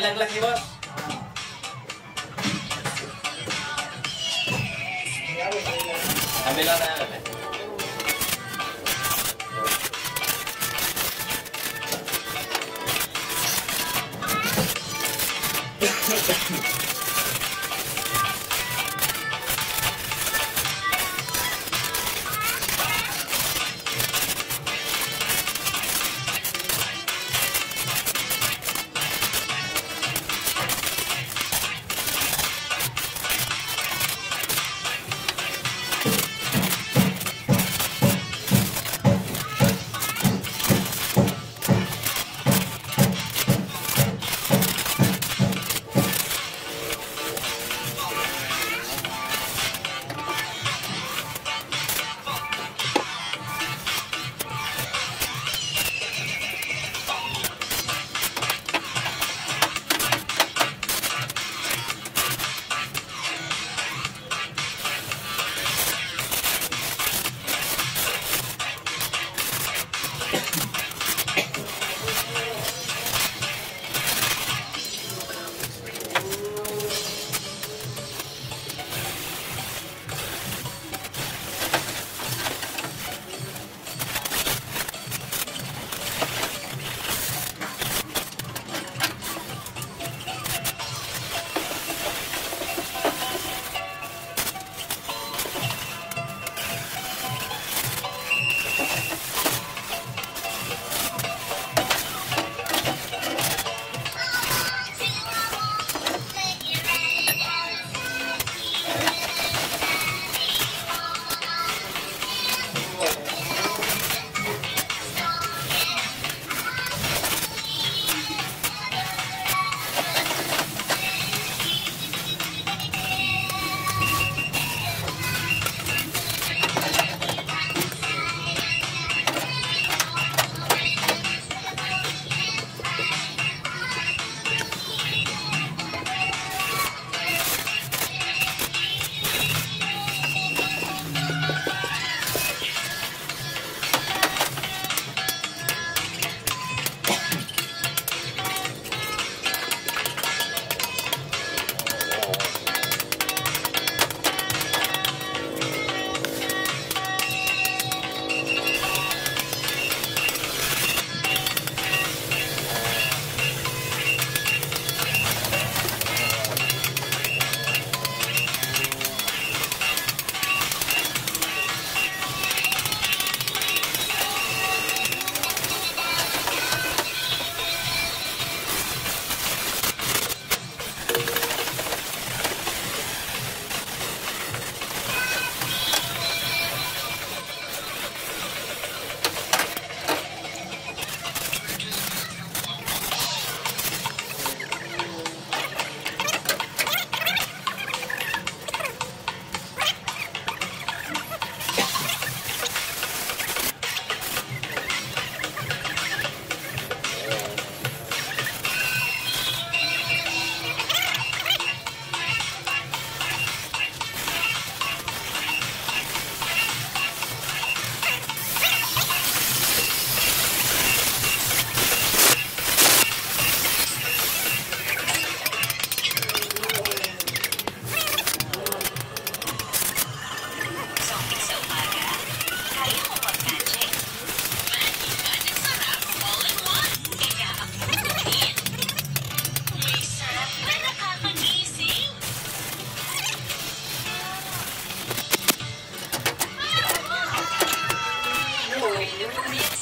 enak lagi bos ambil lah Eu não me...